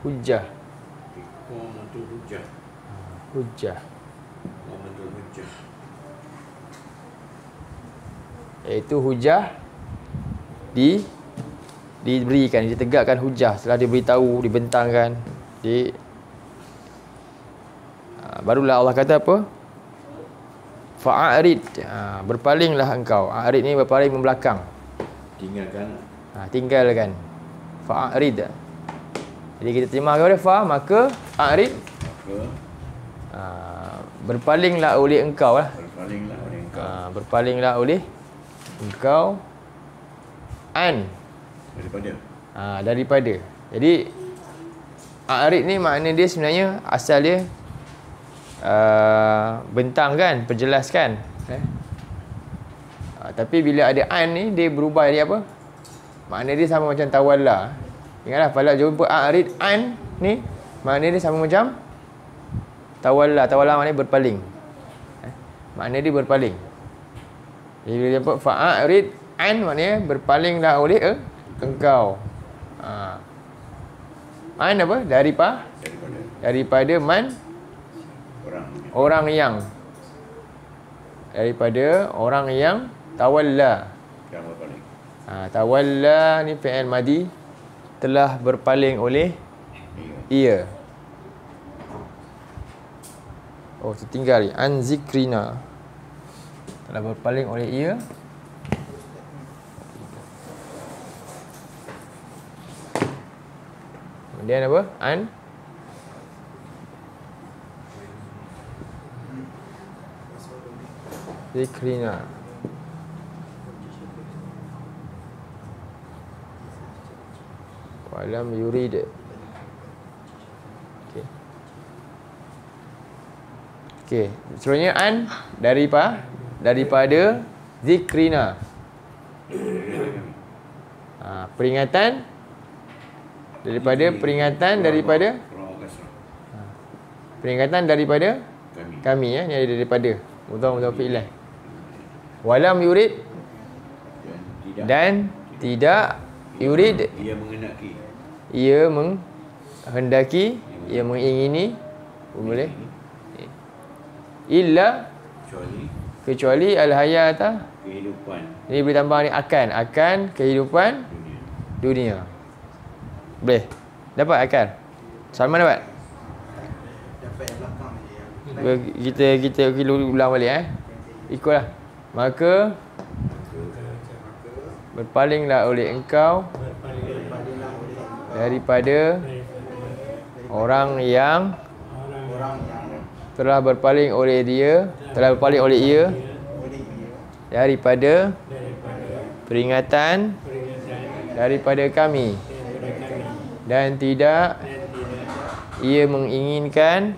Hujah. Iqamatul hujjah. Hujah. Iqamatul hujjah. Iaitu hujah di diberikan, ditegakkan hujah setelah diberitahu, dibentangkan, di ha, barulah Allah kata apa? Fa'arid. Ha, berpalinglah engkau. Arid ni berpaling membelakang. Tinggalkan Ha, tinggalkan. Fa'arid. Jadi kita terima kepada fa maka arid maka ha, berpalinglah oleh engkau lah. berpalinglah oleh engkau Ha, berpalinglah oleh engkau an daripada ha, daripada. Jadi arid ni makna dia sebenarnya asal dia uh, bentang kan, perjelaskan. Eh? Tapi bila ada an ni dia berubah jadi apa? Makna dia sama macam tawalla. Ingatlah kalau jumpa arid an ni makna dia sama macam tawalla. Tawalla maknanya berpaling. Eh? Makna dia berpaling. Jadi bila dia fa'arid an maknanya berpalinglah oleh eh, engkau. Ha. An apa? Daripada daripada daripada man orang orang yang daripada orang yang tawalla. yang berpaling. Ha, tawalla ni fi'il madi telah berpaling oleh Ia. Oh, tertinggal ni. An zikrina. Telah berpaling oleh ia. Kemudian apa? An zikrina. Walam yurid. Okey. Okey, seterusnya an daripada daripada zikrina. Ha, peringatan daripada peringatan daripada kasrah. peringatan daripada Kami. kami ya ni ada daripada mudhaf mudhaf fi'il walam yurid Dan tidak. dan tidak yurid Ia mengenaki. Ia menghendaki ia mengingini. Boleh? Illa. Kecuali? Kecuali al hayata kehidupan. Ini boleh tambah ni akan. Akan kehidupan dunia. dunia. Boleh? Dapat akal? Salman dapat? Belakang Ber- kita kita kita ulang balik eh. Ikutlah. Maka berpalinglah oleh engkau daripada orang yang telah berpaling oleh dia telah berpaling oleh ia daripada peringatan daripada kami dan tidak ia menginginkan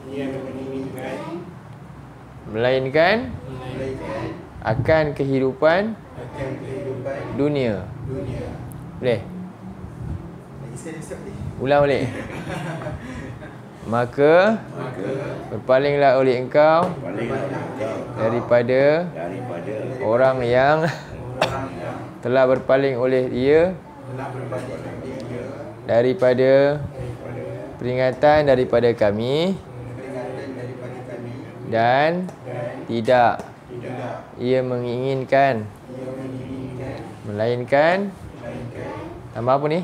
melainkan akan kehidupan dunia. boleh Lagi sekali Ustaz ni. Ulang balik. Maka berpalinglah oleh engkau daripada daripada orang yang Orang yang telah berpaling oleh dia telah berpaling oleh ia daripada peringatan daripada kami peringatan daripada kami dan tidak tidak ia menginginkan ia menginginkan melainkan melainkan tambah apa ni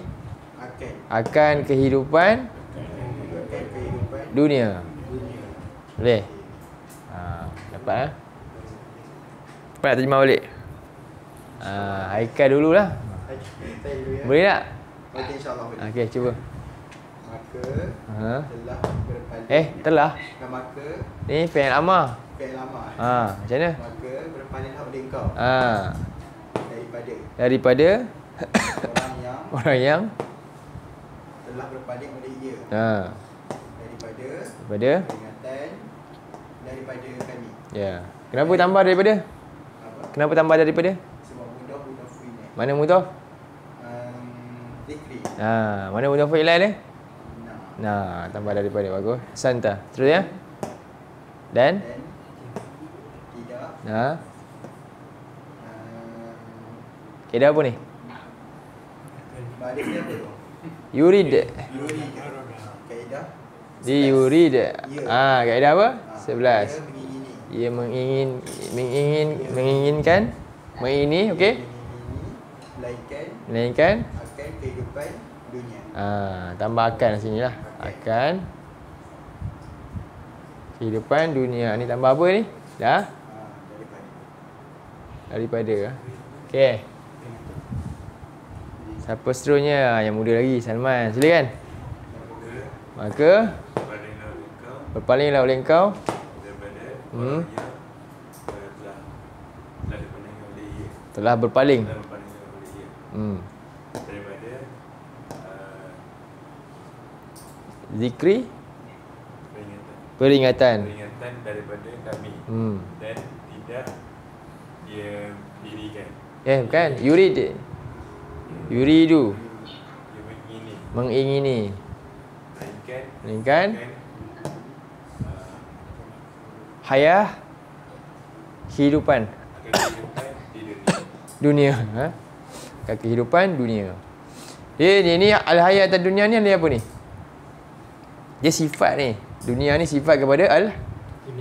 akan kehidupan dunia. Boleh? Ha, dapat ah dapat tak terjemah balik? Ha, Haikal dululah. Boleh tak? Okey insya-Allah boleh. okey cuba. Maka ha. telah berpaling eh telah. Dan maka ni fi'il amah fi'il lama. Ha, macam mana? Maka berpalinglah oleh engkau. Ha, daripada daripada orang yang orang yang telah berpaling oleh ia ha, daripada daripada? peringatan daripada kami. Ya. Kenapa tambah daripada? Apa? Kenapa tambah daripada? Sebab mudah mudah fuine mana mudhaf um, zikri ha, mana mudhaf ilaih dia nah. Nah, tambah daripada bagus. Santa. Terus ya. Dan? Dan? Tidak ha. um, dah apa ni? balik dia apa tu Yurid. yuri ke okay Diurid. Ah, kaedah apa? Ah, 11. Dia mengingini. Ia mengingin mengingin menginginkan mengingini okey Melainkan melainkan akan kehidupan dunia. ah tambah akan sini lah akan kehidupan dunia ni tambah apa ni dah Ah, daripada daripada okey siapa seterusnya? Yang muda lagi Salman. Silakan. Maka? Berpalinglah oleh engkau. Hmm. telah berpaling. Hmm. Zikri? Peringatan. peringatan Peringatan daripada kami. hmm. Dan tidak dia dirikan. eh bukan. Yurid yuridu. Mengingini. Melainkan uh, hayah. Kehidupan akan kehidupan dunia. ha? Kehidupan dunia. Dia ni, ni al-hayat dunia ni ada apa ni? Dia sifat ni. Dunia ni sifat kepada al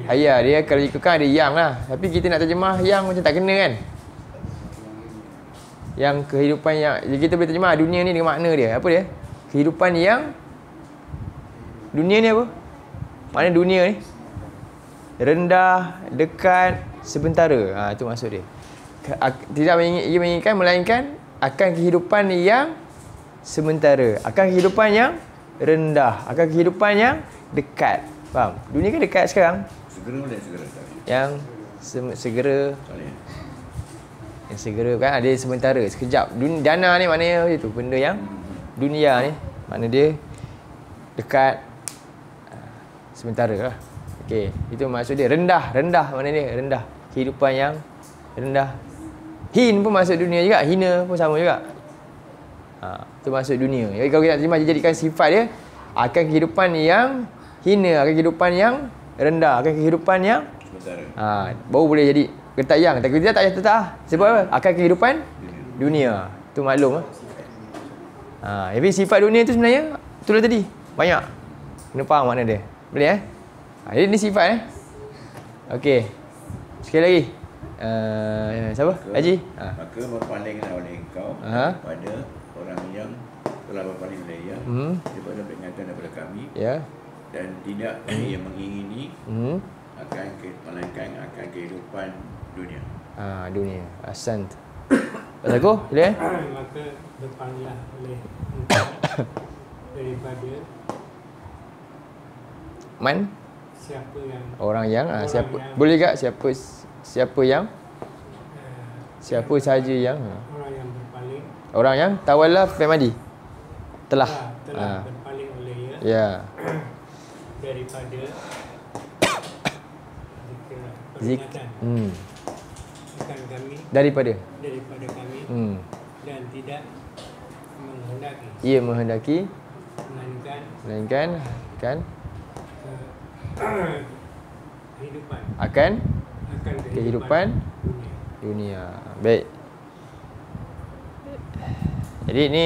hayat dia kalau ikutkan ada yang lah. Tapi kita nak terjemah yang macam tak kena kan yang kehidupan yang kita boleh terjemah dunia ni dengan makna dia. Apa dia? Kehidupan yang dunia ni apa? Mana dunia ni rendah dekat sementara. Ha itu maksud dia. Tidak ia menginginkan melainkan akan kehidupan yang sementara. Akan kehidupan yang rendah. Akan kehidupan yang dekat. Faham? Dunia kan dekat sekarang. Segera boleh segera. Yang se- segera. Yang segera kan ada sementara sekejap. Dun- dana ni maknanya itu benda yang dunia ni makna dia dekat ah, sementara lah. Okey itu maksud dia. Rendah rendah mana dia. Rendah kehidupan yang rendah. Hin pun masuk dunia juga hina pun sama juga. Ha, itu masuk dunia. Jadi kalau kita nak terjemah jadikan sifat dia akan kehidupan yang hina akan kehidupan yang rendah akan kehidupan yang Sementara. Ha, baru boleh jadi letak yang. Tak kita tak payah letak. Sebab apa? Akan kehidupan dunia. Tu maklum ah. Ha, tapi sifat dunia tu sebenarnya itulah tadi. Banyak. Kena faham makna dia. Boleh eh? Ha, jadi ni sifat eh. Okey. Sekali lagi. Uh, siapa? Haji? Ha. Maka berpalinglah oleh engkau Aha. pada orang yang telah berpaling oleh ia Hmm. daripada peringatan daripada kami Ya. dan tidak ia mengingini Hmm. akan melainkan akan kehidupan dunia. Ha, dunia. Ahsan. Pasal aku? Boleh eh? maka berpalinglah oleh daripada Man? siapa yang Orang yang ha, Orang siapa? yang- Boleh tak siapa siapa yang uh, siapa sahaja yang ha. orang yang berpaling Orang yang tawalla famadi. Telah. telah Ha. berpaling oleh ia Ya. daripada zikir Zik. peringatan Hmm. Akan kami Daripada. daripada kami Hmm. dan tidak menghendaki Ia menghendaki melainkan melainkan kan kehidupan akan akan Kehidupan dunia. dunia. Baik. Jadi ini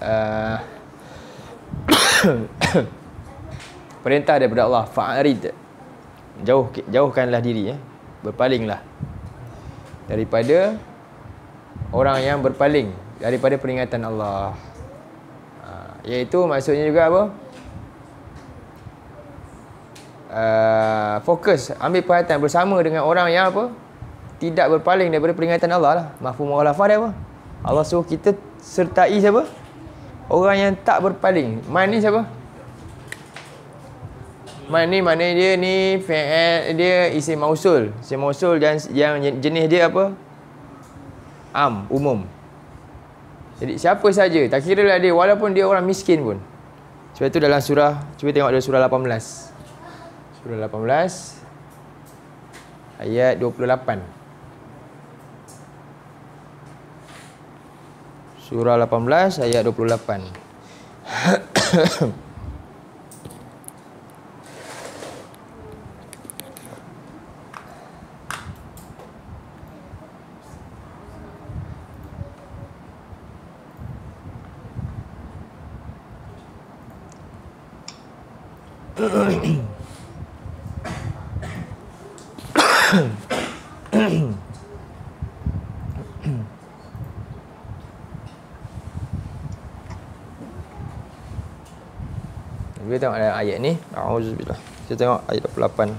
uh, perintah daripada Allah fa'arid. Jauh jauhkanlah diri ya. Berpalinglah daripada orang yang berpaling daripada peringatan Allah. Uh, iaitu maksudnya juga apa? Uh, fokus ambil perhatian bersama dengan orang yang apa? Tidak berpaling daripada peringatan Allah lah. Mafhum mukhalafah dia apa? Allah suruh kita sertai siapa? Orang yang tak berpaling. Man ni siapa man ni maknanya dia ni fi'il dia isim mausul. Isim mausul dan yang jenis dia apa? Am umum. Jadi siapa saja tak kira lah dia walaupun dia orang miskin pun. Sebab itu dalam surah cuba tengok dalam surah 18 Surah 18 ayat 28. Surah 18 ayat 28. Kita tengok dalam ayat ni. Auzubillah. Kita tengok ayat 28.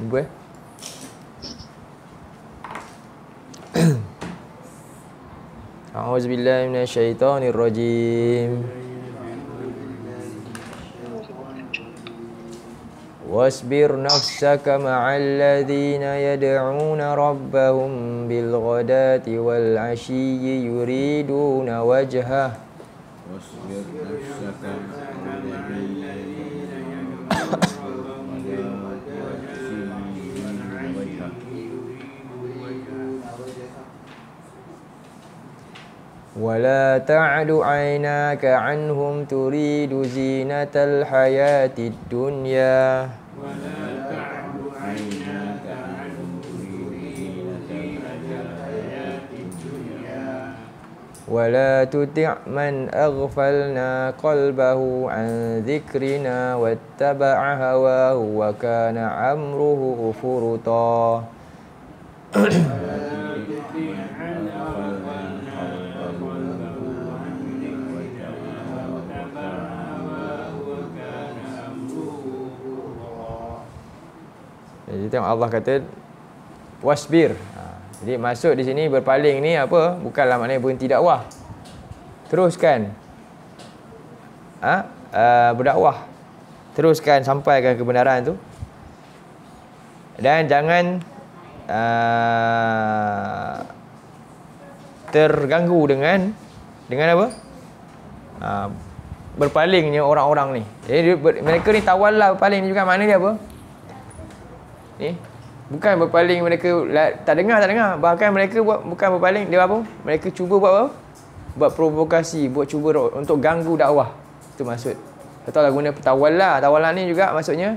Cuba eh. أعوذ بالله من الشيطان الرجيم واصبر نفسك مع الذين يدعون ربهم بالغداة والعشي يريدون وجهه واصبر نفسك مع ولا تعد عيناك عنهم تريد زينة الحياة الدنيا. عيناك عنهم تريد زينة الحياة الدنيا ولا تطع من أغفلنا قلبه عن ذكرنا واتبع هواه وكان أمره فرطا. Tengok Allah kata wasbir. Ha, jadi masuk di sini berpaling ni apa? Bukanlah maknanya berhenti dakwah. Teruskan. Ha? Uh, berdakwah. Teruskan sampaikan kebenaran tu. Dan jangan uh, terganggu dengan dengan apa? Uh, berpalingnya orang-orang ni. Jadi mereka ni tawallah berpaling ni juga makna dia apa? Ni bukan berpaling mereka tak dengar tak dengar. Bahkan mereka buat bukan berpaling dia apa? Mereka cuba buat apa? Buat provokasi buat cuba untuk ganggu dakwah. Itu maksud. Atau lah guna tawalla tawalla ni juga maksudnya.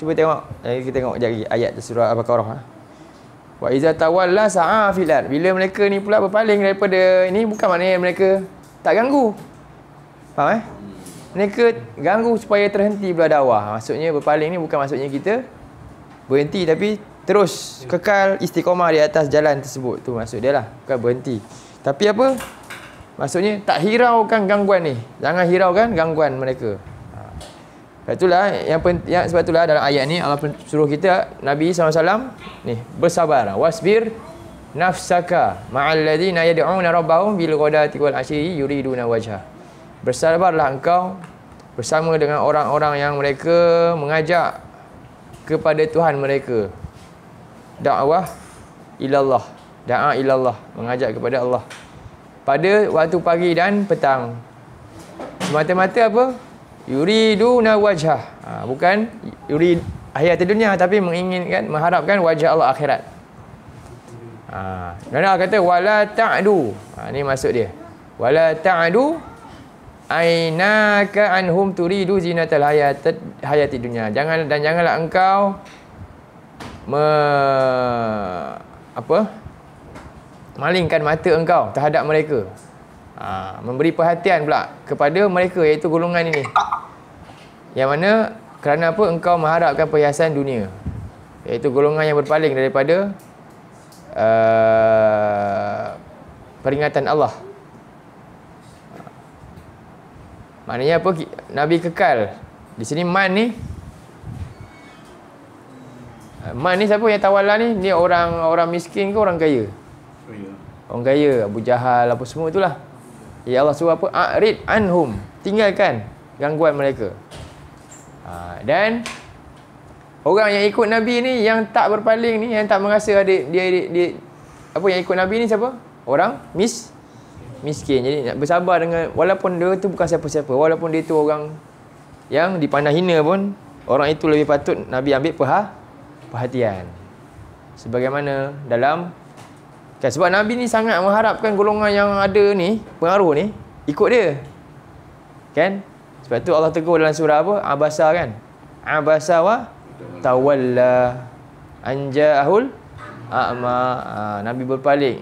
Cuba tengok. Eh, kita tengok lagi ayat surah al-baqarah ha. wa iza tawalla sa'a bila mereka ni pula berpaling daripada ini bukan maknanya mereka tak ganggu. Faham eh? Mereka ganggu supaya terhenti pula dakwah. Maksudnya berpaling ni bukan maksudnya kita berhenti tapi terus kekal istiqamah di atas jalan tersebut. Tu maksud dia lah. Bukan berhenti. Tapi apa? Maksudnya tak hiraukan gangguan ni. Jangan hiraukan gangguan mereka. Ha. sebab itulah yang, yang sebab itulah dalam ayat ni Allah suruh kita Nabi SAW ni bersabar. Wasbir nafsaka ma'al ladina yad'una rabbahum bil ghadati wal asyi yuriduna wajha. Bersabarlah engkau bersama dengan orang-orang yang mereka mengajak kepada Tuhan mereka. Dakwah ilallah. Da'a ilallah. Mengajak kepada Allah. Pada waktu pagi dan petang. Semata-mata apa? Yuriduna wajhah. Ha, bukan yurid hayat dunia tapi menginginkan, mengharapkan wajah Allah akhirat. Ha, dan Allah kata wala ta'du. Ha, ni maksud dia. Wala ta'du ainaka anhum turidu zinatal hayat hayati dunia. Jangan dan janganlah engkau me, apa? malingkan mata engkau terhadap mereka. Ha, memberi perhatian pula kepada mereka iaitu golongan ini. Yang mana kerana apa engkau mengharapkan perhiasan dunia. Iaitu golongan yang berpaling daripada uh, peringatan Allah. Maknanya apa? Nabi kekal. Di sini man ni Man ni siapa yang tawalla ni? Ni orang orang miskin ke orang kaya? Oh ya. Orang kaya, Abu Jahal apa semua itulah. Ya Allah suruh apa? A'rid anhum. Tinggalkan gangguan mereka. Ha, dan orang yang ikut Nabi ni yang tak berpaling ni, yang tak merasa ada dia, dia, dia apa yang ikut Nabi ni siapa? Orang mis miskin. Jadi nak bersabar dengan walaupun dia tu bukan siapa-siapa, walaupun dia tu orang yang dipandang hina pun orang itu lebih patut Nabi ambil perha, perhatian. Sebagaimana dalam kan sebab Nabi ni sangat mengharapkan golongan yang ada ni, pengaruh ni ikut dia. Kan? Sebab tu Allah tegur dalam surah apa? Abasa kan? Abasa wa tawalla anja'ahul a'ma. Ha, Nabi berpaling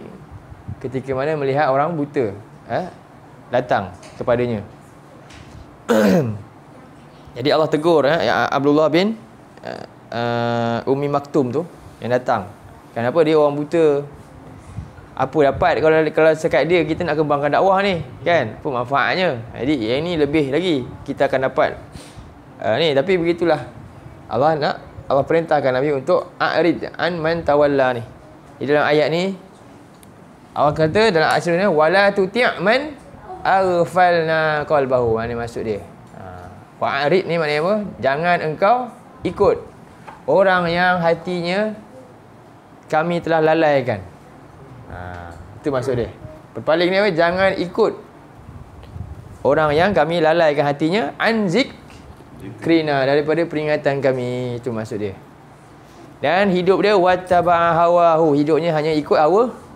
ketika mana melihat orang buta. Ha? datang kepadanya. Jadi Allah tegur eh, ya, Abdullah bin uh, uh, Umi Maktum tu yang datang. Kenapa dia orang buta? Apa dapat kalau kalau sekat dia kita nak kembangkan dakwah ni, kan? Apa manfaatnya? Jadi yang ni lebih lagi kita akan dapat. Uh, ni tapi begitulah. Allah nak Allah perintahkan Nabi untuk a'rid an man tawalla ni. Di dalam ayat ni Allah kata dalam ayat ni wala tuti' man aghfalna qalbahu. Mana maksud dia? Wa'arid ni maknanya apa? Jangan engkau ikut orang yang hatinya kami telah lalaikan. Ha, itu maksud dia. Berpaling ni apa? Jangan ikut orang yang kami lalaikan hatinya anzik krina daripada peringatan kami. Itu maksud dia. Dan hidup dia wattaba'a hawahu. Hidupnya hanya ikut hawa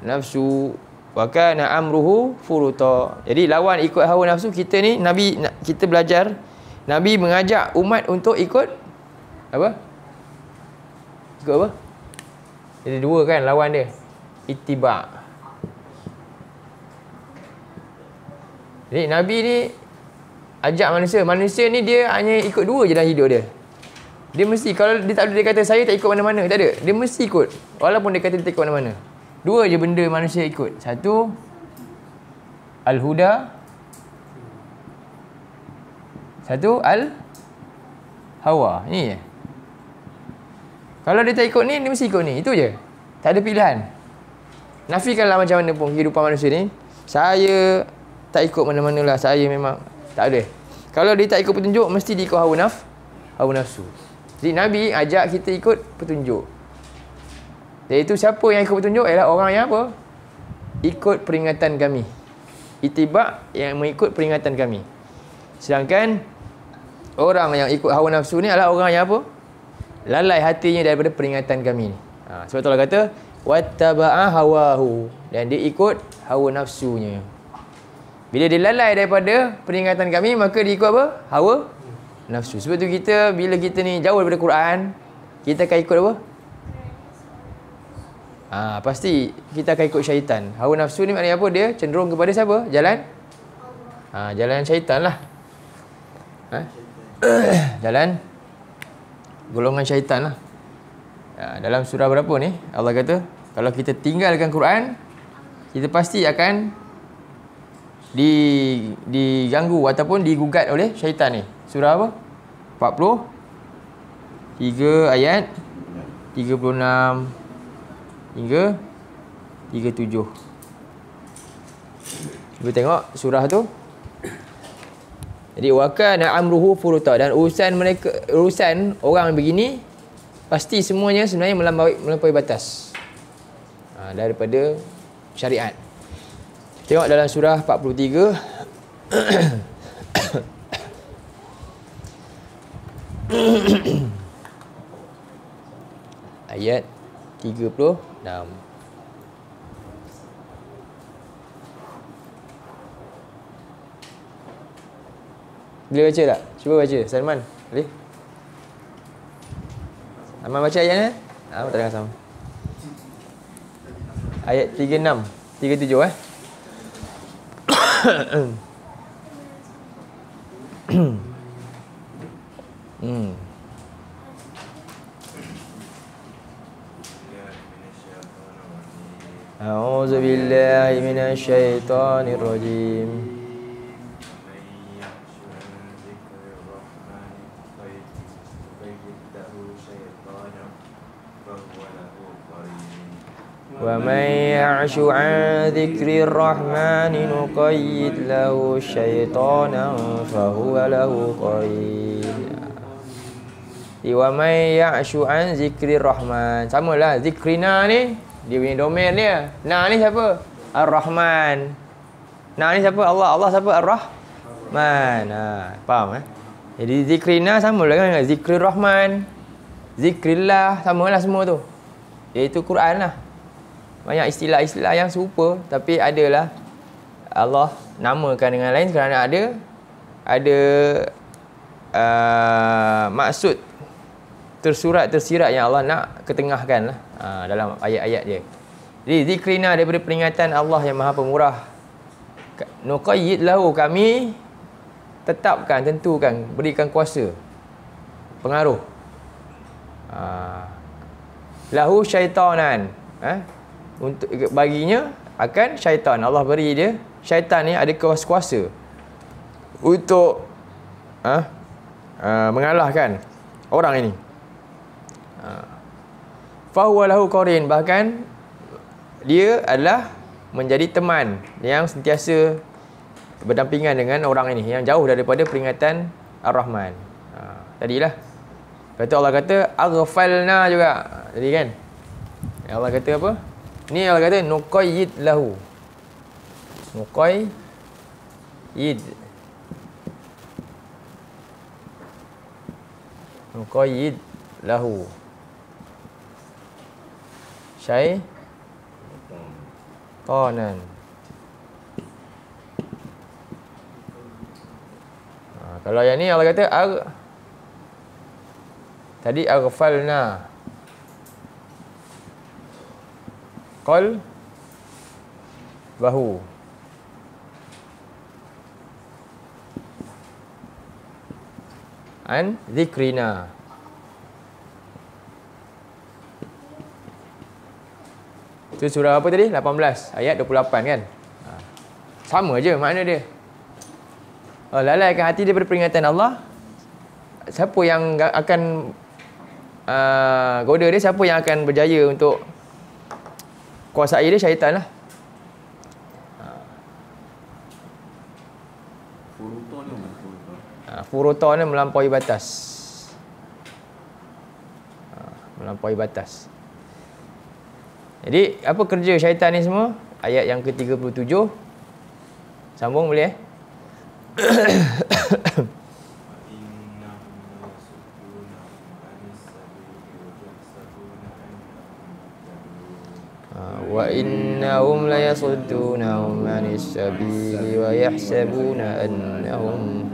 nafsu wa kana amruhu furuta. Jadi lawan ikut hawa nafsu kita ni nabi kita belajar nabi mengajak umat untuk ikut apa? Ikut apa? Jadi dua kan lawan dia. Ittiba. Jadi nabi ni ajak manusia. Manusia ni dia hanya ikut dua je dalam hidup dia. Dia mesti kalau dia tak ada dia kata saya tak ikut mana-mana, tak ada. Dia mesti ikut walaupun dia kata dia tak ikut mana-mana. Dua je benda manusia ikut. Satu Al-Huda. Satu Al-Hawa. Ni je. Kalau dia tak ikut ni Dia mesti ikut ni. Itu je. Tak ada pilihan. Nafikanlah macam mana pun Kehidupan manusia ni. Saya Tak ikut mana-mana lah. Saya memang Tak ada. Kalau dia tak ikut petunjuk Mesti dia ikut hawa naf Hawa nafsu. Jadi Nabi ajak kita ikut petunjuk Iaitu siapa yang ikut petunjuk ialah orang yang apa? Ikut peringatan kami. Itibak yang mengikut peringatan kami. Sedangkan orang yang ikut hawa nafsu ni adalah orang yang apa? Lalai hatinya daripada peringatan kami ni. Ha, sebab tu Allah kata wattaba'a hawahu dan dia ikut hawa nafsunya. Bila dia lalai daripada peringatan kami maka dia ikut apa? Hawa nafsu. Sebab tu kita bila kita ni jauh daripada Quran, kita akan ikut apa? Ha, pasti kita akan ikut syaitan. Hawa nafsu ni maknanya apa? Dia cenderung kepada siapa? Jalan? Ha, jalan syaitan lah. Ha? jalan golongan syaitan lah. Ha, dalam surah berapa ni? Allah kata, kalau kita tinggalkan Quran, kita pasti akan di diganggu ataupun digugat oleh syaitan ni. Surah apa? 40 3 ayat 36 hingga 37. Cuba tengok surah tu. Jadi wakana amruhu furuta dan urusan mereka urusan orang begini pasti semuanya sebenarnya melampaui melampaui batas. Ha, daripada syariat. Tengok dalam surah 43 ayat 30 Naam. Boleh baca tak? Cuba baca. Salman. Boleh? Salman baca ayatnya? Ah, tak dengar sama. Ayat 36. 37 eh. hmm. أعوذ بالله من الشيطان الرجيم. ومن يعش عن ذكر الرحمن نقيد له شيطانا فهو له قرين. ومن يعش عن ذكر الرحمن. sama lah zikrina ni dia punya domain dia. Nah ni siapa? Ar-Rahman. Nah ni siapa? Allah. Allah siapa? Ar-Rahman. Ha, faham eh? Jadi zikrina sama lah dengan zikri Rahman. Zikrillah sama lah semua tu. Iaitu Quran lah. Banyak istilah-istilah yang serupa tapi adalah Allah namakan dengan lain kerana ada ada uh, maksud tersurat tersirat yang Allah nak ketengahkan lah dalam ayat-ayat dia. Jadi zikrina daripada peringatan Allah yang Maha Pemurah nuqayyid lahu kami tetapkan tentukan berikan kuasa pengaruh ha. lahu syaitanan ha? untuk baginya akan syaitan Allah beri dia syaitan ni ada kuasa untuk ha? ha, mengalahkan orang ini. Fahuwa lahu qarin bahkan dia adalah menjadi teman yang sentiasa berdampingan dengan orang ini yang jauh daripada peringatan Ar-Rahman. Ha, tadilah. Kata Allah kata aghfalna juga. Jadi kan? Allah kata apa? Ni Allah kata nuqayyid lahu. Nuqayyid. Nuqayyid lahu. Syai Tanan. Ha, kalau yang ni Allah kata ar Tadi aghfalna. Qal bahu. An zikrina. Itu surah apa tadi? 18 ayat 28 kan? Ha. Sama je makna dia. Oh, lalaikan hati daripada peringatan Allah. Siapa yang akan uh, goda dia? Siapa yang akan berjaya untuk kuasai dia? Syaitan lah. Furuton ni? Ha, melampaui batas. Ha, melampaui batas. Jadi apa kerja syaitan ni semua? Ayat yang ke-37. Sambung boleh eh? wa innahum la yasuddunahum 'anis sabili wa yahsabuna annahum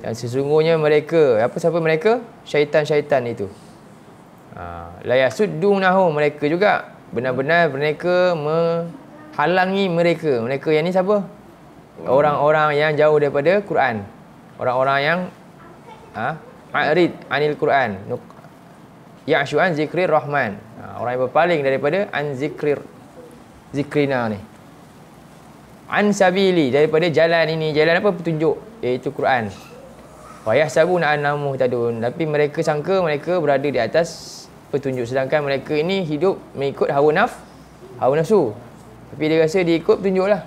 dan sesungguhnya mereka apa siapa mereka syaitan-syaitan itu la yasuddunahum mereka juga benar-benar mereka menghalangi mereka. Mereka yang ni siapa? Orang-orang yang jauh daripada Quran. Orang-orang yang ha? A'rid anil Quran. Ya'shu an zikrir rahman. Ha, orang yang berpaling daripada an zikrir zikrina ni. An sabili daripada jalan ini. Jalan apa? Petunjuk iaitu Quran. Wa yahsabuna annahum muhtadun. Tapi mereka sangka mereka berada di atas petunjuk sedangkan mereka ini hidup mengikut hawa naf hawa nafsu tapi dia rasa dia ikut petunjuk lah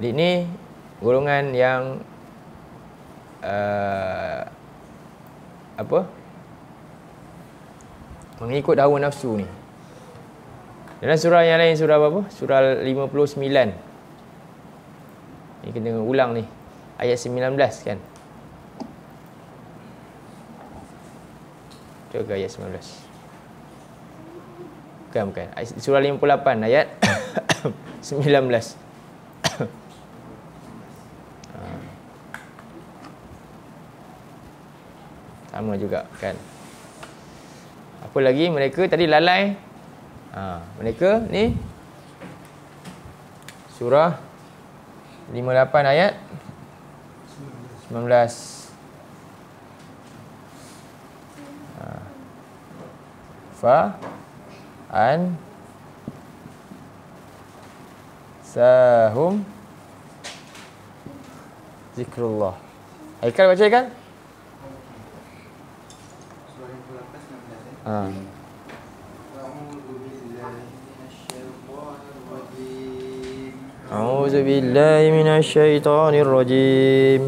jadi ni golongan yang uh, apa mengikut hawa nafsu ni dalam surah yang lain surah apa? Surah 59. Ni kena ulang ni. Ayat 19 kan. Coba ayat 19. Bukan bukan. Surah 58 ayat 19. Sama juga kan. Apa lagi mereka tadi lalai. Ha, mereka ni surah 58 ayat 19. Ha. Fa an sahum zikrullah. Haikal baca kan? Surah yang ke-18 16 eh. Ha. أعوذ بالله من الشيطان الرجيم أعوذ بالله من الشيطان الرجيم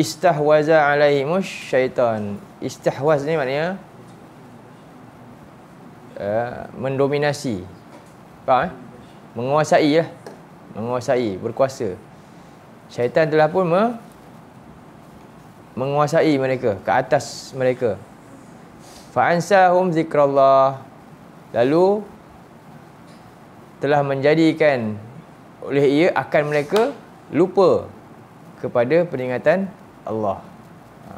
Istahwaza alaihimus syaitan. Istahwaz ni maknanya uh, mendominasi. Faham eh? Menguasai lah. Menguasai, berkuasa. Syaitan telah pun me, menguasai mereka, ke atas mereka. Fa'ansahum zikrallah. Lalu telah menjadikan oleh ia akan mereka lupa kepada peringatan Allah. Ha.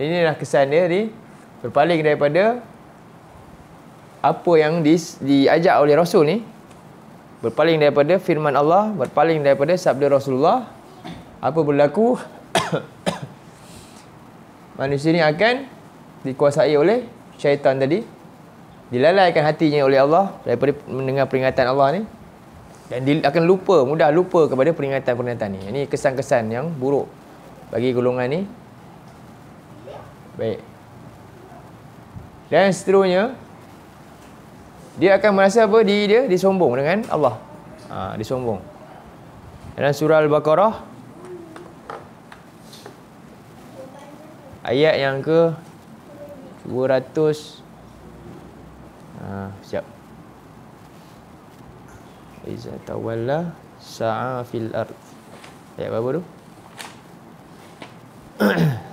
Inilah kesan dia ni berpaling daripada apa yang di, diajak oleh Rasul ni berpaling daripada firman Allah, berpaling daripada sabda Rasulullah. Apa berlaku? Manusia ni akan dikuasai oleh syaitan tadi. Dilalaikan hatinya oleh Allah daripada mendengar peringatan Allah ni. Dan dia akan lupa, mudah lupa kepada peringatan-peringatan ni. Ini kesan-kesan yang buruk bagi golongan ni. Baik. Dan seterusnya, dia akan merasa apa? Diri dia disombong dengan Allah. Ha, disombong. Dalam surah Al-Baqarah, ayat yang ke 200 ha, siap Iza tawalla sa'a fil ard ayat berapa tu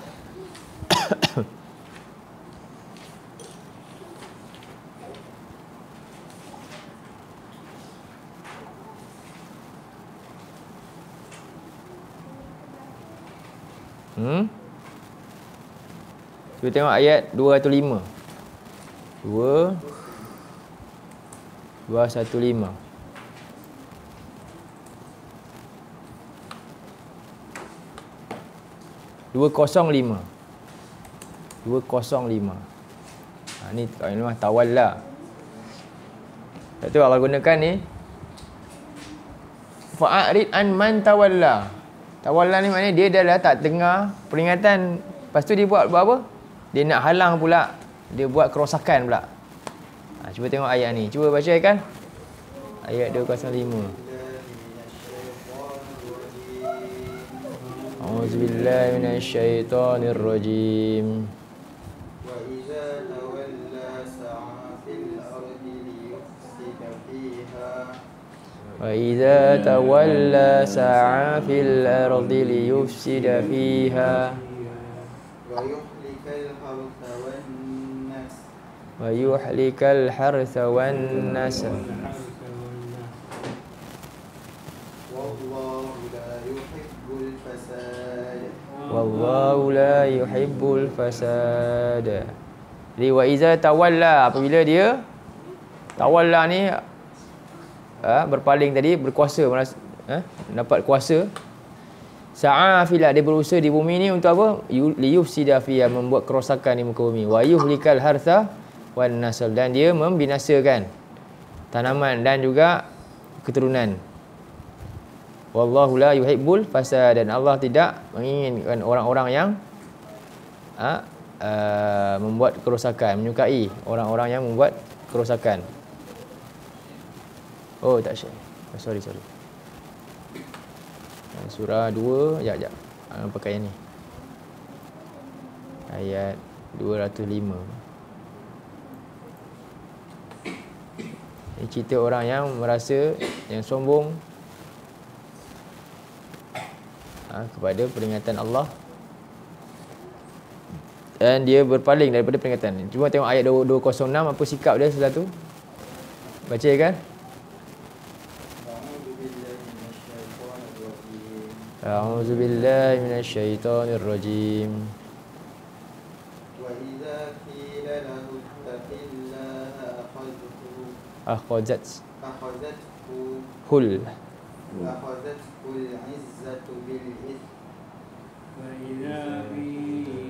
Hmm? Cuba tengok ayat 2 atau 5. 2 2 1 5. Dua kosong lima Dua kosong lima ha, Ni kalau memang tawal lah Lepas tu Allah gunakan ni Fa'arid an man tawalla Tawalla ni maknanya dia dah, dah tak dengar peringatan Lepas tu dia buat, buat apa? Dia nak halang pula. Dia buat kerosakan pula. Ha, cuba tengok ayat ni. Cuba baca kan. Ayat 205. أعوذ بالله من الشيطان الرجيم. وإذا تولى سعى في الأرض ليفسد فيها. وإذا تولى سعى في الأرض ليفسد فيها. ويهلك الحرث والنسل ويحلك الحرث والنسل Wallahu la yuhibbul fasad. Jadi wa iza tawalla apabila dia tawalla ni ha, berpaling tadi berkuasa merasa, ha, dapat kuasa sa'a fil dia berusaha di bumi ni untuk apa? Yu- Liyufsida fiha membuat kerosakan di muka bumi. Wa yuhlikal hartha wan nasl dan dia membinasakan tanaman dan juga keturunan. Wallahu la yuhibbul fasad dan Allah tidak menginginkan orang-orang yang ha, uh, membuat kerosakan, menyukai orang-orang yang membuat kerosakan. Oh, tak share. Oh, sorry, sorry. Ah, Surah 2, ya, ya. Ah, pakai yang ni. Ayat 205. Ini cerita orang yang merasa yang sombong ha, kepada peringatan Allah. Dan dia berpaling daripada peringatan. Cuma tengok ayat 206 apa sikap dia setelah tu? Baca ya kan? أعوذ بالله من الشيطان الرجيم وإذا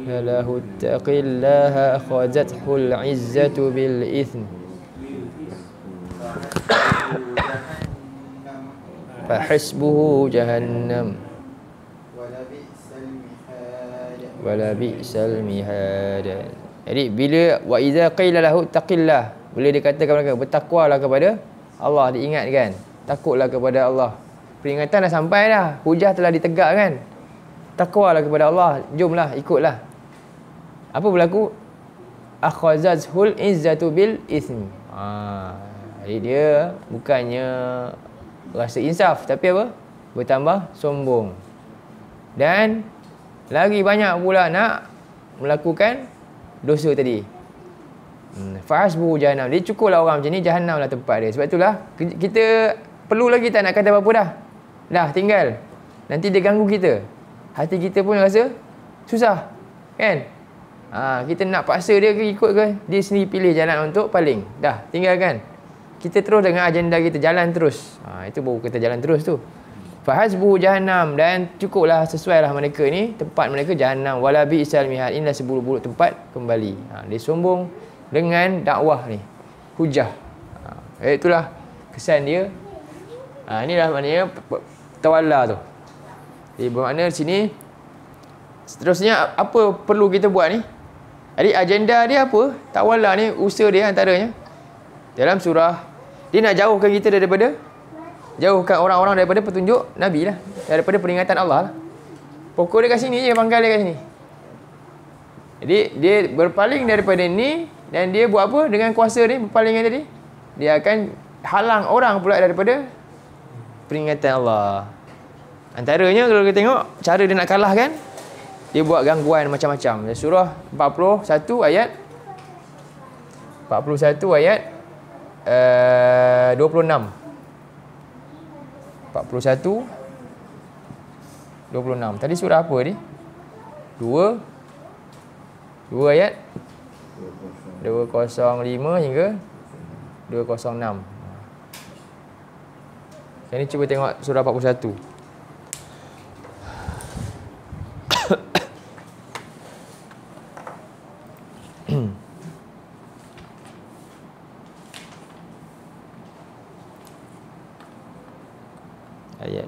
له اتق الله أخذته العزة بالإثم فحسبه جهنم فحسبه جهنم ولبئس المهاد ولبئس المهاد Jadi bila wa idza qila lahu taqillah bila dikatakan mereka bertakwalah kepada Allah diingatkan takutlah kepada Allah peringatan dah sampai dah hujah telah ditegakkan takwalah kepada Allah jomlah ikutlah apa berlaku akhazazhul izzatu bil ismi Ha, jadi dia bukannya rasa insaf tapi apa? Bertambah sombong. Dan lagi banyak pula nak melakukan dosa tadi. Hmm, Fahasbu jahannam. Dia cukuplah orang macam ni jahannam lah tempat dia. Sebab itulah ki- kita perlu lagi tak nak kata apa-apa dah. Dah tinggal. Nanti dia ganggu kita. Hati kita pun rasa susah. Kan? Ha, kita nak paksa dia ke ikut ke dia sendiri pilih jalan untuk paling. Dah, tinggalkan. Kita terus dengan agenda kita jalan terus. Ha, itu baru kita jalan terus tu. Fahasbu jahannam dan cukuplah sesuailah mereka ni tempat mereka jahannam wala bi isal mihad inilah seburuk-buruk tempat kembali. Ha, dia sombong dengan dakwah ni. Hujah. Ha, itulah kesan dia. Ha, inilah maknanya tawalla tu. Jadi bermakna sini seterusnya apa perlu kita buat ni? Jadi agenda dia apa? Tawalla ni usaha dia antaranya. Dalam surah dia nak jauhkan kita daripada jauhkan orang-orang daripada petunjuk Nabi lah. Daripada peringatan Allah lah. Pokok dia kat sini je pangkal dia kat sini. Jadi dia berpaling daripada ni dan dia buat apa? Dengan kuasa dia berpaling tadi dia akan halang orang pula daripada peringatan Allah. Antaranya kalau kita tengok cara dia nak kalahkan dia buat gangguan macam-macam surah 41 ayat 41 ayat uh, 26 41 26. Tadi surah apa ni? 2 2 ayat 205 hingga 206. Sekarang ni cuba tengok surah 41. ayat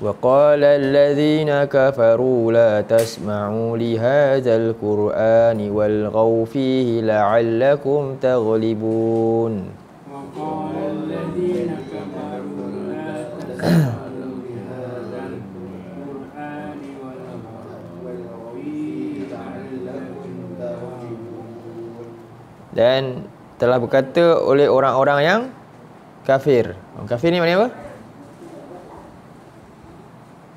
وقال الذين كفروا لا تسمعوا لهذا القرآن والغوا فيه لعلكم تغلبون وقال الذين كفروا لا تسمعوا لهذا القرآن والغوا فيه لعلكم تغلبون Dan telah berkata oleh orang-orang yang kafir. Orang kafir ni maknanya apa?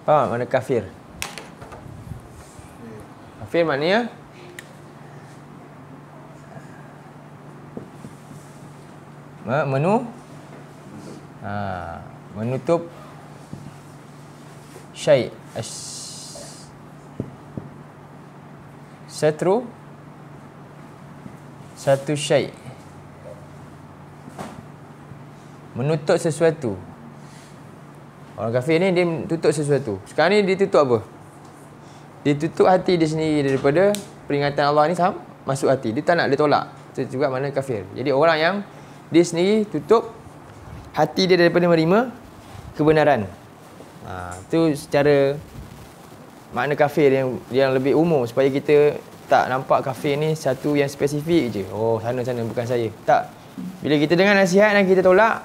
Faham mana kafir? Kafir maknanya? Me- menu? Ha, menutup syai. Setru? Satu syai. Menutup sesuatu orang kafir ni dia tutup sesuatu sekarang ni dia tutup apa dia tutup hati dia sendiri daripada peringatan Allah ni sam masuk hati dia tak nak dia tolak itu juga mana kafir jadi orang yang dia sendiri tutup hati dia daripada menerima kebenaran ha, itu secara makna kafir yang yang lebih umum supaya kita tak nampak kafir ni satu yang spesifik je. Oh, sana-sana bukan saya. Tak. Bila kita dengar nasihat dan kita tolak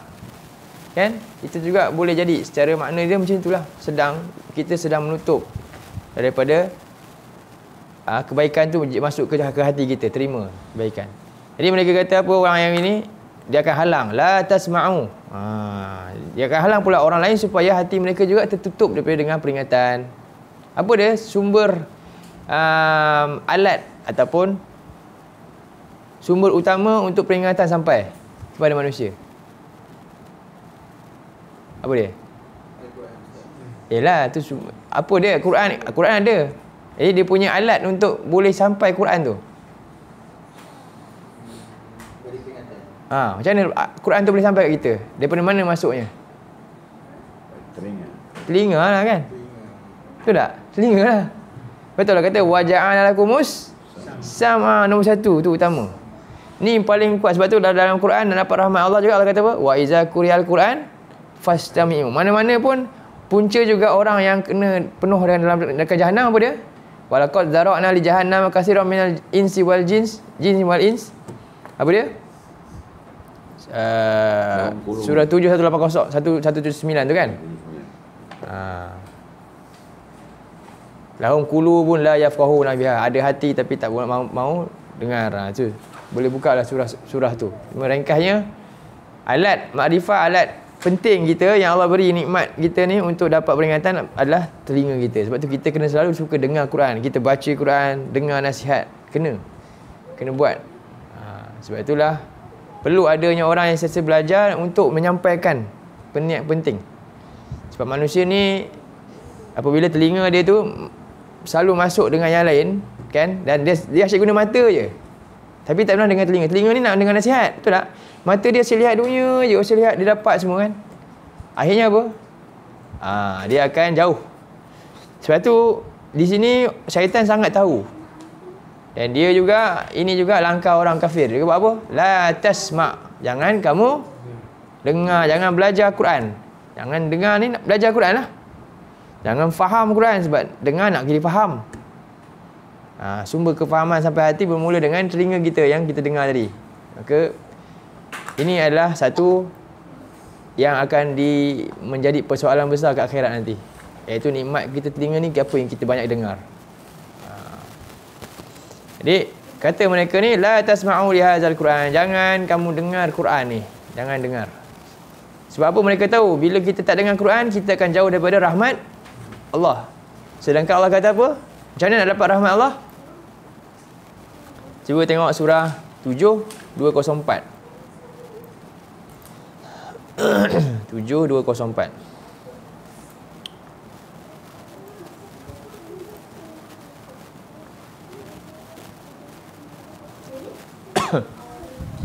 kan? Itu juga boleh jadi secara makna dia macam itulah. Sedang kita sedang menutup daripada uh, kebaikan tu masuk ke, ke hati kita, terima kebaikan. Jadi mereka kata apa orang yang ini dia akan halang la tasma'u. Ha, dia akan halang pula orang lain supaya hati mereka juga tertutup daripada dengan peringatan. Apa dia? Sumber um, alat ataupun sumber utama untuk peringatan sampai kepada manusia. Apa dia? Yalah tu apa dia Quran Quran ada. Jadi dia punya alat untuk boleh sampai Quran tu. Ha, macam mana Quran tu boleh sampai kat kita? Daripada mana masuknya? Teringat. Telinga lah kan? Betul tak? Telinga lah. Betul lah kata waja'ala lakumus sama nombor satu tu utama. Ni paling kuat sebab tu dalam, dalam Quran dan dapat rahmat Allah juga Allah kata apa? Wa iza kuriyal Quran fastami'u. Mana-mana pun punca juga orang yang kena penuh dengan dalam neraka jahanam apa dia? walaqad zara'na li jahannam katsiran minal insi wal jins jins wal ins. Apa dia? Uh, surah 7 180 179 tu kan? Ha lahum qulubun la yafqahuna biha. Ada hati tapi tak mau, mau, mau dengar. Ha tu. Boleh buka lah surah surah tu. Meringkasnya alat makrifat alat penting kita yang Allah beri nikmat kita ni untuk dapat peringatan adalah telinga kita. Sebab tu kita kena selalu suka dengar Quran. Kita baca Quran, dengar nasihat. Kena. Kena buat. Ha, sebab itulah perlu adanya orang yang sesa belajar untuk menyampaikan peniat penting. Sebab manusia ni apabila telinga dia tu selalu masuk dengan yang lain kan dan dia dia asyik guna mata je. Tapi tak pernah dengar telinga. Telinga ni nak dengar nasihat. Betul tak? Mata dia asyik lihat dunia je. Asyik lihat dia dapat semua kan. Akhirnya apa? Ha, dia akan jauh. Sebab tu di sini syaitan sangat tahu. Dan dia juga ini juga langkah orang kafir. Dia buat apa? La tasma. Jangan kamu dengar, jangan belajar Quran. Jangan dengar ni nak belajar Quran lah. Jangan faham Quran sebab dengar nak kira faham. Ha, sumber kefahaman sampai hati bermula dengan telinga kita yang kita dengar tadi. Maka ini adalah satu yang akan di menjadi persoalan besar ke akhirat nanti. Iaitu nikmat kita telinga ni apa yang kita banyak dengar. Ha. Jadi kata mereka ni la tasma'u li hadzal Quran. Jangan kamu dengar Quran ni. Jangan dengar. Sebab apa mereka tahu bila kita tak dengar Quran kita akan jauh daripada rahmat Allah. Sedangkan Allah kata apa? Macam mana nak dapat rahmat Allah? Cuba tengok surah 7 204. 7204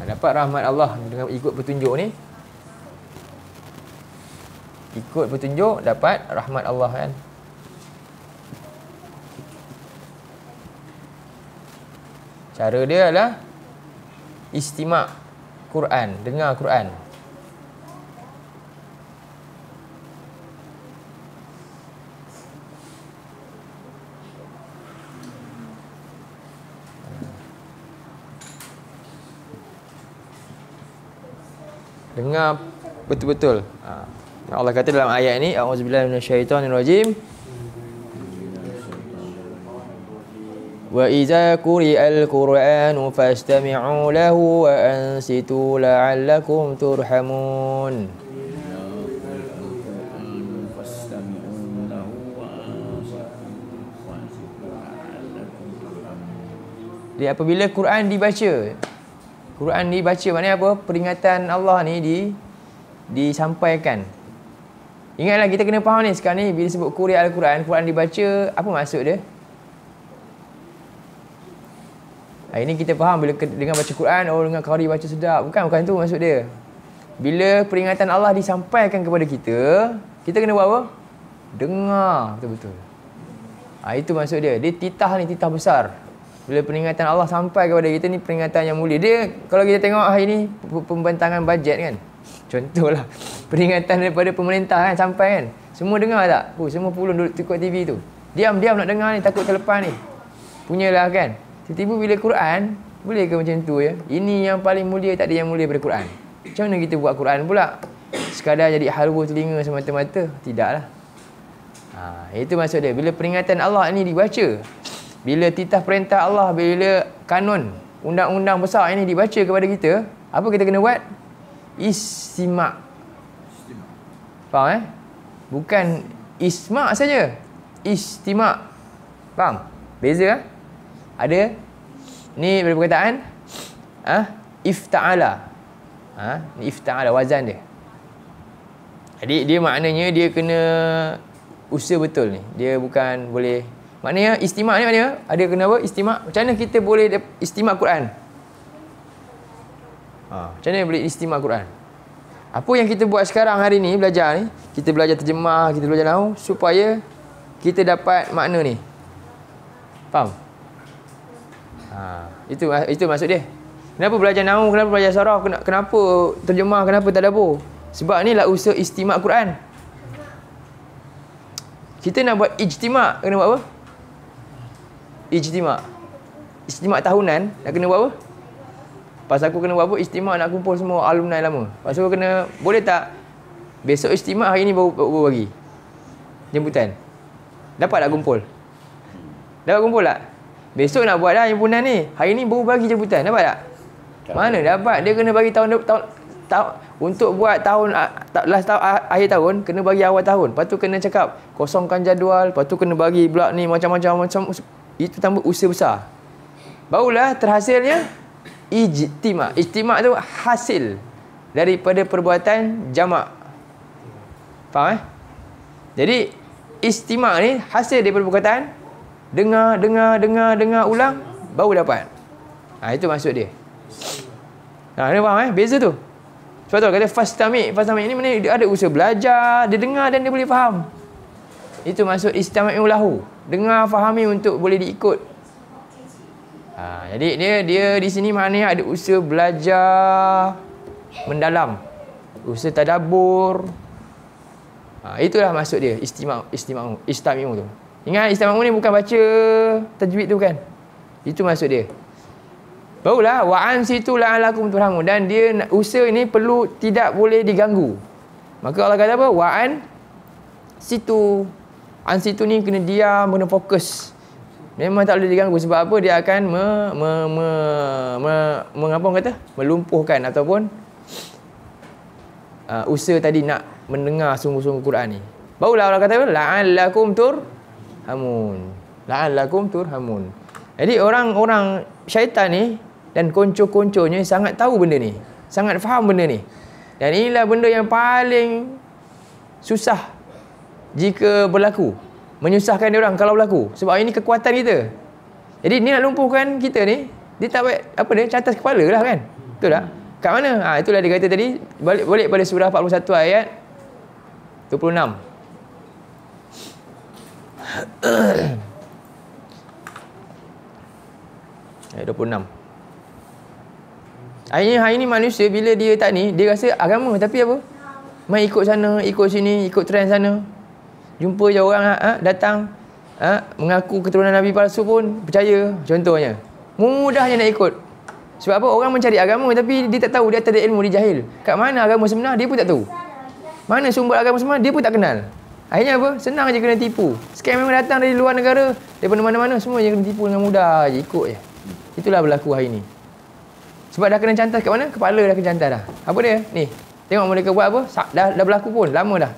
Dapat rahmat Allah dengan ikut petunjuk ni? Ikut petunjuk dapat rahmat Allah kan Cara dia adalah Istimak Quran Dengar Quran dengar betul-betul. Ha. Allah kata dalam ayat ini, auzubillahi minasyaitonirrajim. Quri'al Qur'anu fastami'u lahu wa ansitu la'allakum turhamun. Jadi apabila Quran dibaca, Quran dibaca maknanya apa? Peringatan Allah ni di disampaikan. Ingatlah kita kena faham ni sekarang ni bila sebut Qur'an Al-Quran, Quran dibaca, apa maksud dia? Hari ni kita faham bila dengan baca Quran, oh dengan qari baca sedap. Bukan bukan tu maksud dia. Bila peringatan Allah disampaikan kepada kita, kita kena buat apa? Dengar betul-betul. Ha, itu maksud dia. Dia titah ni titah besar. Bila peringatan Allah sampai kepada kita ni peringatan yang mulia. Dia kalau kita tengok hari ni pembentangan bajet kan. Contohlah peringatan daripada pemerintah kan sampai kan. Semua dengar tak? Oh, semua pulun duduk tengok TV tu. Diam-diam nak dengar ni takut terlepas ni. Punyalah kan. Tiba-tiba bila Quran, boleh ke macam tu ya? Ini yang paling mulia tak ada yang mulia daripada Quran. Macam mana kita buat Quran pula? Sekadar jadi halwa telinga semata-mata? Tidaklah. Ha, itu maksud dia. Bila peringatan Allah ni dibaca, bila titah perintah Allah, bila kanun, undang-undang besar ini dibaca kepada kita, apa kita kena buat? Istimak. Faham eh? Bukan ismak saja. Istimak. Faham? Beza eh? Ada ni daripada perkataan ah ha? ifta'ala. Ha? Ni ifta'ala wazan dia. Jadi dia maknanya dia kena usaha betul ni. Dia bukan boleh Maknanya istimak ni maknanya ada kena apa? Istimak. Macam mana kita boleh istimak Quran? Ha, macam mana boleh istimak Quran? Apa yang kita buat sekarang hari ni belajar ni, kita belajar terjemah, kita belajar nahu supaya kita dapat makna ni. Faham? Ha, itu itu maksud dia. Kenapa belajar nahu, kenapa belajar sarah, kenapa terjemah, kenapa tadabbur? Sebab ni lah usaha istimak Quran. Kita nak buat ijtimak, kena buat apa? ijtimak. Ijtimak tahunan nak kena buat apa? Pas aku kena buat apa? Ijtimak nak kumpul semua alumni lama. Pas aku kena boleh tak besok ijtimak hari ni baru, baru bagi. Jemputan. Dapat tak kumpul? Dapat kumpul tak? Besok nak buat dah jemputan ni. Hari ni baru bagi jemputan. Dapat tak? Mana dapat? Dia kena bagi tahun tahun, tahun untuk buat tahun ah, last tahun ah, akhir tahun kena bagi awal tahun. Lepas tu kena cakap kosongkan jadual, lepas tu kena bagi pula ni macam-macam macam itu tambah usaha besar. Barulah terhasilnya ijtimak. Ijtimak tu hasil daripada perbuatan jamak. Faham eh? Jadi istimak ni hasil daripada perkataan dengar, dengar, dengar, dengar ulang baru dapat. Ha, itu maksud dia. Ha, ni faham eh? Beza tu. Sebab tu kata fastamik. Fastamik ni mana dia ada usaha belajar, dia dengar dan dia boleh faham. Itu maksud istami'u lahu. Dengar, fahami untuk boleh diikut. Ha, jadi dia dia di sini maknanya ada usaha belajar mendalam. Usaha tadabbur. Ha, itulah maksud dia istimak istimak istami'u tu. Ingat istami'u ni bukan baca tajwid tu kan. Itu maksud dia. Barulah wa an situ la'alakum turhamun dan dia usaha ini perlu tidak boleh diganggu. Maka Allah kata apa? Wa an situ an situ ni kena diam, kena fokus. Memang tak boleh diganggu sebab apa? Dia akan me, me, me, me, mengapa orang kata? melumpuhkan ataupun uh, usaha tadi nak mendengar sungguh-sungguh Quran ni. Barulah Allah kata apa? la'allakum turhamun. La'allakum turhamun. Jadi orang-orang syaitan ni dan konco-konconya sangat tahu benda ni. Sangat faham benda ni. Dan inilah benda yang paling susah jika berlaku. Menyusahkan dia orang kalau berlaku. Sebab ini kekuatan kita. Jadi ni nak lumpuhkan kita ni, dia tak baik, apa dia, catas kepala lah kan. Betul tak? Kat mana? Ha, itulah dia kata tadi, balik, balik pada surah 41 ayat 26. Ayat 26. Akhirnya hari ni manusia bila dia tak ni, dia rasa agama tapi apa? Mai ikut sana, ikut sini, ikut trend sana. Jumpa je orang ha, datang ha, mengaku keturunan Nabi palsu pun percaya contohnya. Mudahnya nak ikut. Sebab apa? Orang mencari agama tapi dia tak tahu, dia tak ada ilmu, dia jahil. Kat mana agama sebenar dia pun tak tahu. Mana sumber agama sebenar dia pun tak kenal. Akhirnya apa? Senang je kena tipu. Scam memang datang dari luar negara, daripada mana-mana semua je kena tipu dengan mudah je ikut je. Itulah berlaku hari ni. Sebab dah kena cantas kat mana? Kepala dah kena cantas dah. Apa dia? Ni. Tengok mereka buat apa? Sa- Dah, dah berlaku pun. Lama dah.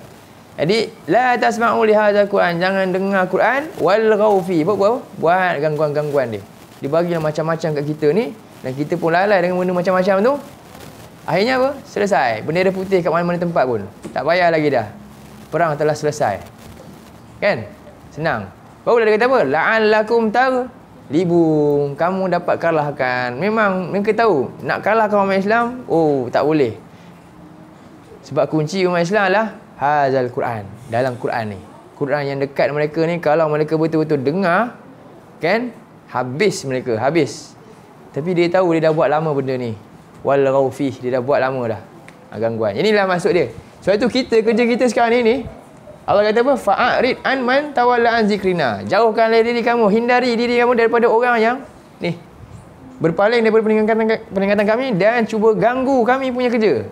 Jadi, la tasma'u li hadzal Quran. Jangan dengar Quran wal ghaufi. Buat apa? Buat gangguan-gangguan dia. Dia bagilah macam-macam kat kita ni dan kita pun lalai dengan benda macam-macam tu. Akhirnya apa? Selesai. Bendera putih kat mana-mana tempat pun. Tak payah lagi dah. Perang telah selesai. Kan? Senang. Baru dia kata apa? La'allakum tar libung. Kamu dapat kalahkan. Memang mereka tahu. Nak kalahkan umat Islam, oh tak boleh. Sebab kunci umat Islam adalah hazal Quran. Dalam Quran ni. Quran yang dekat mereka ni kalau mereka betul-betul dengar kan habis mereka habis. Tapi dia tahu dia dah buat lama benda ni. Wal ghaufi dia dah buat lama dah. Ha, gangguan. Inilah maksud dia. Sebab itu kita kerja kita sekarang ni ni Allah kata apa? Fa'arid an man tawalla an zikrina. Jauhkanlah diri kamu, hindari diri kamu daripada orang yang ni berpaling daripada peringatan peringatan kami dan cuba ganggu kami punya kerja.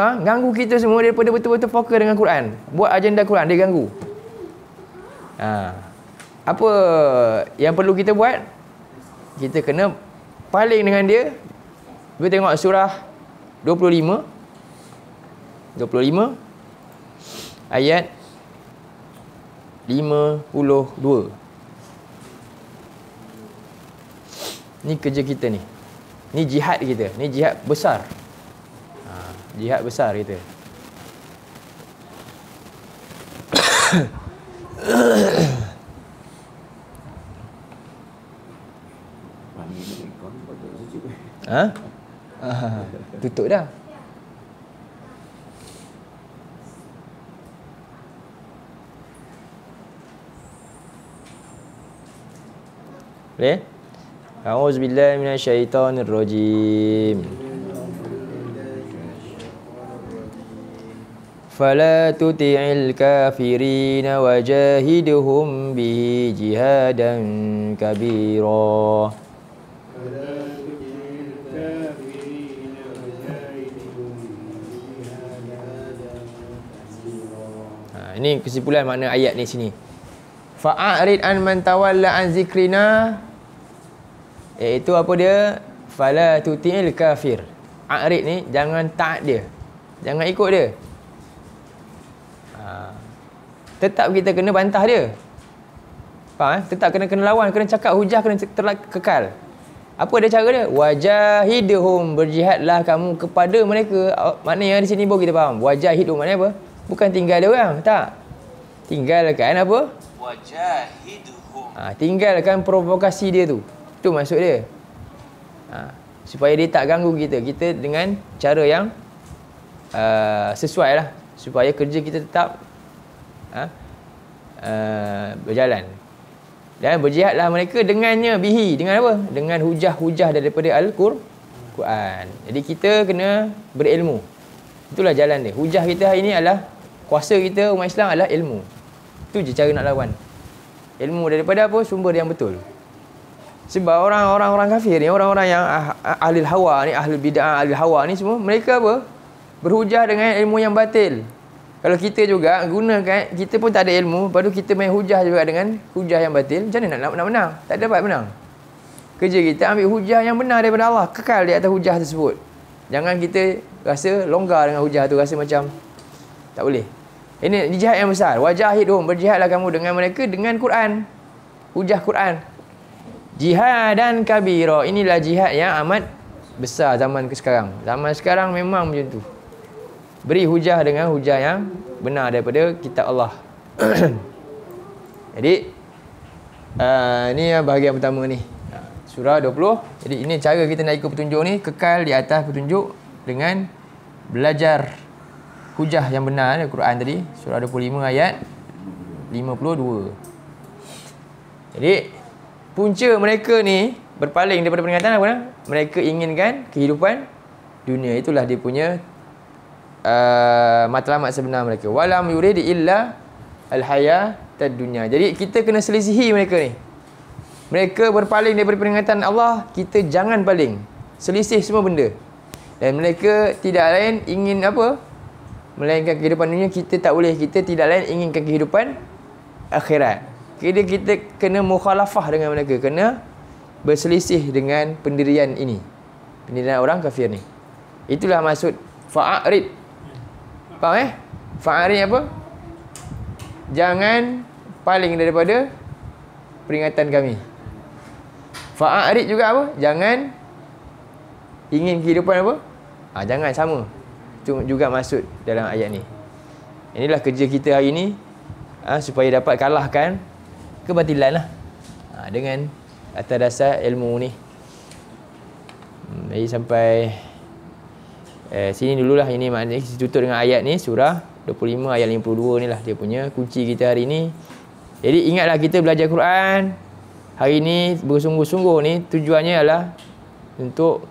Ha? Ganggu kita semua daripada betul-betul fokus dengan Quran. Buat agenda Quran, dia ganggu. Ha. Apa yang perlu kita buat? Kita kena paling dengan dia. Kita tengok surah 25. 25 ayat 52. Ni kerja kita ni. Ni jihad kita. Ni jihad besar. Ha, jihad besar kita. Patut sejuk. Ha? Ah, tutup dah. Boleh? A'udzu billahi minasyaitonir rajim. فلا تطع الكافرين وجاهدهم به جهادا كبيرا فلا تطع الكافرين وجاهدهم جهادا كبيرا ha, Ini kesimpulan makna ayat ni sini Fa'arid an man tawalla an zikrina Iaitu apa dia? Fala tuti'il kafir. A'rid ni jangan taat dia. Jangan ikut dia. Ha. Tetap kita kena bantah dia. Faham eh? Tetap kena kena lawan Kena cakap hujah Kena terlak kekal. Apa dia cara dia? Wajahidhum Berjihadlah kamu kepada mereka. Maknanya di sini baru kita faham. Wajahidhum maknanya apa? Bukan tinggal dia orang Tak. Tinggalkan apa Wajahidhum Ha, tinggalkan provokasi dia tu. Tu maksud dia. Ha, supaya dia tak ganggu kita. Kita dengan cara yang uh, sesuai lah. Supaya kerja kita tetap ha, uh, berjalan. Dan berjihadlah mereka dengannya bihi. Dengan apa? Dengan hujah-hujah daripada Al-Quran. Jadi kita kena berilmu. Itulah jalan dia. Hujah kita hari ini adalah kuasa kita umat Islam adalah ilmu. Itu je cara nak lawan. Ilmu daripada apa? Sumber yang betul. Sebab orang-orang orang kafir ni, orang-orang yang ah, ah, ahli hawa ni, ahli bid'ah, ahli hawa ni semua, mereka apa? Berhujah dengan ilmu yang batil. Kalau kita juga gunakan, kita pun tak ada ilmu, tu kita main hujah juga dengan hujah yang batil, macam mana nak, nak menang? Tak dapat menang. Kerja kita ambil hujah yang benar daripada Allah, kekal di atas hujah tersebut. Jangan kita rasa longgar dengan hujah tu, rasa macam tak boleh. Ini jihad yang besar. Wajahidhum berjihadlah kamu dengan mereka dengan Quran. Hujah Quran. Jihad dan kabira. Inilah jihad yang amat besar zaman ke sekarang. Zaman sekarang memang macam tu. Beri hujah dengan hujah yang benar daripada kitab Allah. Jadi uh, ni yang bahagian pertama ni. Surah 20. Jadi ini cara kita nak ikut petunjuk ni kekal di atas petunjuk dengan belajar hujah yang benar al Quran tadi surah 25 ayat 52. Jadi punca mereka ni berpaling daripada peringatan apa? Mereka inginkan kehidupan dunia itulah dia punya uh, matlamat sebenar mereka. Walam yurid illa al hayatad dunya. Jadi kita kena selisihi mereka ni. Mereka berpaling daripada peringatan Allah, kita jangan paling. Selisih semua benda. Dan mereka tidak lain ingin apa? Melainkan kehidupan dunia kita tak boleh. Kita tidak lain inginkan kehidupan akhirat. Kita, kita kena mukhalafah dengan mereka. Kena berselisih dengan pendirian ini. Pendirian orang kafir ni. Itulah maksud fa'arid. Faham eh? Fa'arid apa? Jangan paling daripada peringatan kami. Fa'arid juga apa? Jangan ingin kehidupan apa? Ha, jangan sama. Juga maksud dalam ayat ni. Inilah kerja kita hari ni ha, supaya dapat kalahkan kebatilan lah. Ha, dengan atas dasar ilmu ni. Hmm, jadi sampai eh, sini dululah ini maknanya tutup dengan ayat ni surah 25 ayat 52 ni lah dia punya kunci kita hari ni. Jadi ingatlah kita belajar Quran hari ni bersungguh-sungguh ni tujuannya adalah untuk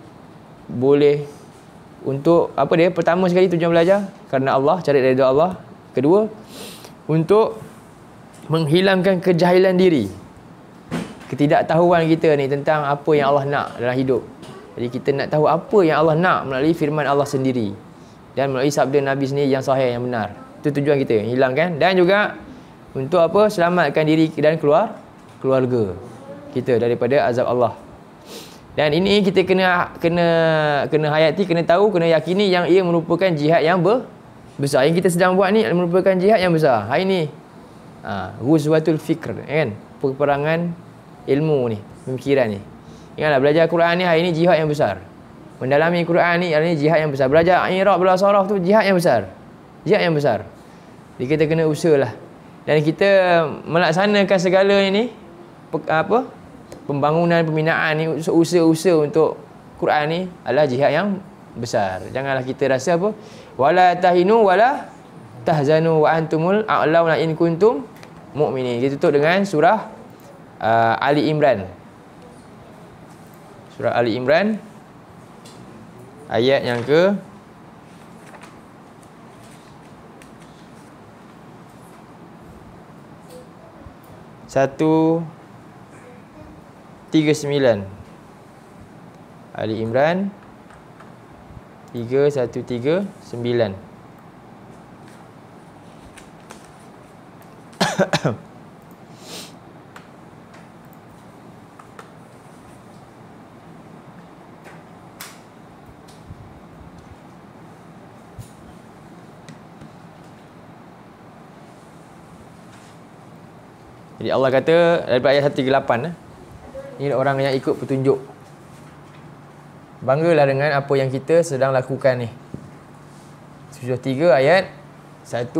boleh untuk apa dia pertama sekali tujuan belajar kerana Allah cari redha Allah. Kedua untuk menghilangkan kejahilan diri. Ketidaktahuan kita ni tentang apa yang Allah nak dalam hidup. Jadi kita nak tahu apa yang Allah nak melalui firman Allah sendiri. Dan melalui sabda Nabi sendiri yang sahih yang benar. Itu tujuan kita hilangkan. Dan juga untuk apa selamatkan diri dan keluar keluarga kita daripada azab Allah dan ini kita kena kena kena hayati, kena tahu, kena yakini yang ia merupakan jihad yang ber, besar. Yang kita sedang buat ni merupakan jihad yang besar. Hari ni ha, Ghuzwatul Fikr kan? Peperangan ilmu ni, pemikiran ni. Ingatlah belajar Quran ni hari ni jihad yang besar. Mendalami Quran ni hari ni jihad yang besar. Belajar Iraq bela saraf tu jihad yang besar. Jihad yang besar. Jadi kita kena usahalah. Dan kita melaksanakan segala ini apa? pembangunan pembinaan ni usaha-usaha untuk Quran ni adalah jihad yang besar. Janganlah kita rasa apa wala tahinu wala tahzanu wa antumul a'launa in kuntum mukminin. Kita tutup dengan surah uh, Ali Imran. Surah Ali Imran ayat yang ke satu tiga sembilan Ali Imran tiga satu tiga sembilan Jadi Allah kata daripada ayat 138 eh. Ini orang yang ikut petunjuk. Banggalah dengan apa yang kita sedang lakukan ni. Surah 3 ayat 1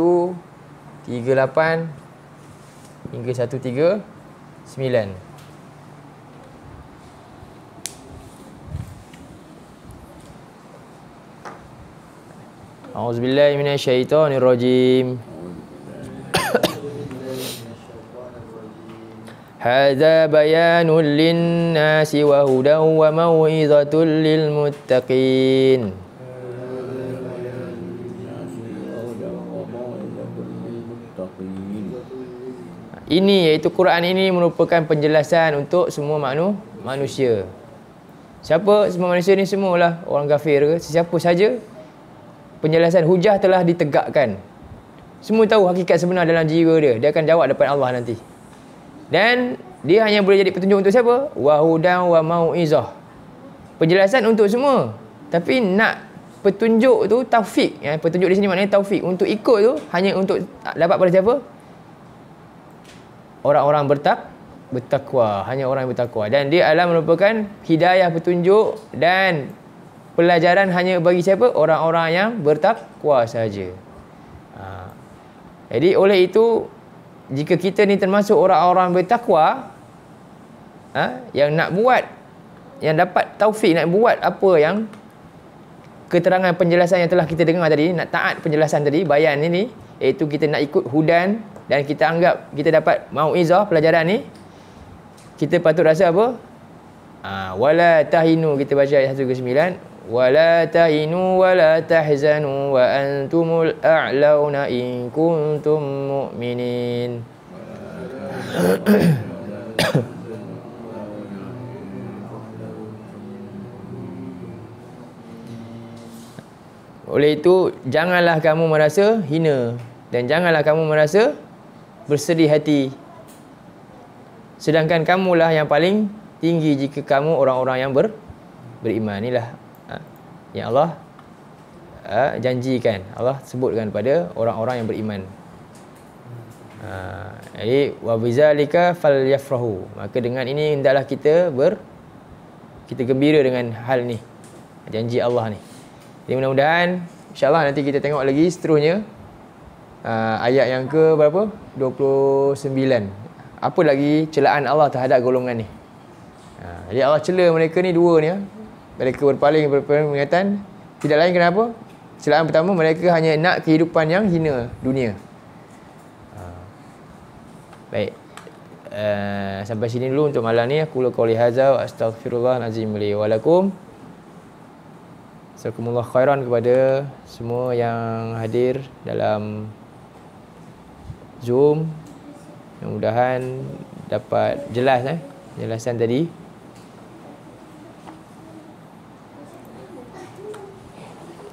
38 hingga 139. A'udzubillahi minasyaitonirrajim. هذا بيان للناس وهدى وموعظة للمتقين Ini iaitu Quran ini merupakan penjelasan untuk semua maknu, manusia. Siapa semua manusia ni semualah orang kafir ke sesiapa saja penjelasan hujah telah ditegakkan. Semua tahu hakikat sebenar dalam jiwa dia. Dia akan jawab depan Allah nanti. Dan dia hanya boleh jadi petunjuk untuk siapa? Wahudan wa mau'izah. Penjelasan untuk semua. Tapi nak petunjuk tu taufik. Ya, petunjuk di sini maknanya taufik. Untuk ikut tu hanya untuk dapat pada siapa? Orang-orang bertak bertakwa. Hanya orang yang bertakwa. Dan dia adalah merupakan hidayah petunjuk dan pelajaran hanya bagi siapa? Orang-orang yang bertakwa saja. Ha. Jadi oleh itu jika kita ni termasuk orang-orang bertakwa ha, yang nak buat yang dapat taufik nak buat apa yang keterangan penjelasan yang telah kita dengar tadi nak taat penjelasan tadi bayan ini iaitu kita nak ikut hudan dan kita anggap kita dapat mauizah pelajaran ni kita patut rasa apa? Ha, wala tahinu kita baca ayat 1 ke 9 tahinu wala tahzanu wa antumul a'launa in kuntum mu'minin Oleh itu, janganlah kamu merasa hina dan janganlah kamu merasa bersedih hati. Sedangkan kamulah yang paling tinggi jika kamu orang-orang yang ber, beriman. Inilah yang Allah ha, janjikan. Allah sebutkan kepada orang-orang yang beriman. Ha, jadi wa bizalika falyafrahu. Maka dengan ini hendaklah kita ber kita gembira dengan hal ni. Janji Allah ni. Jadi mudah-mudahan insya-Allah nanti kita tengok lagi seterusnya uh, ayat yang ke berapa? 29. Apa lagi celaan Allah terhadap golongan ni? Uh, jadi Allah cela mereka ni dua ni. Mereka berpaling mengatakan tidak lain kenapa? Celaan pertama mereka hanya nak kehidupan yang hina dunia. Uh, baik. Uh, sampai sini dulu untuk malam ni aku qouli hadza wa astaghfirullah azim li wa lakum. Assalamualaikum khairan kepada semua yang hadir dalam Zoom. Mudah-mudahan dapat jelas eh penjelasan tadi.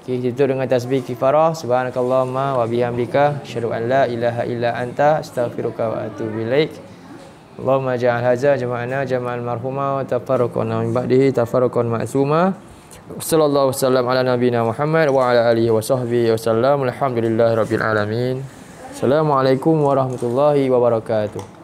Okay, kita dengan tasbih kifarah subhanakallahumma wa bihamdika asyhadu an la ilaha illa anta astaghfiruka wa atubu ilaik. Allahumma ja'al hadza jama'ana jama'al marhuma wa tafarraqna min ba'dihi tafarraqan ma'suma. Sallallahu wasallam ala nabiyina Muhammad wa ala alihi wa sahbihi wasallam. Alhamdulillahirabbil alamin. Assalamualaikum warahmatullahi wabarakatuh.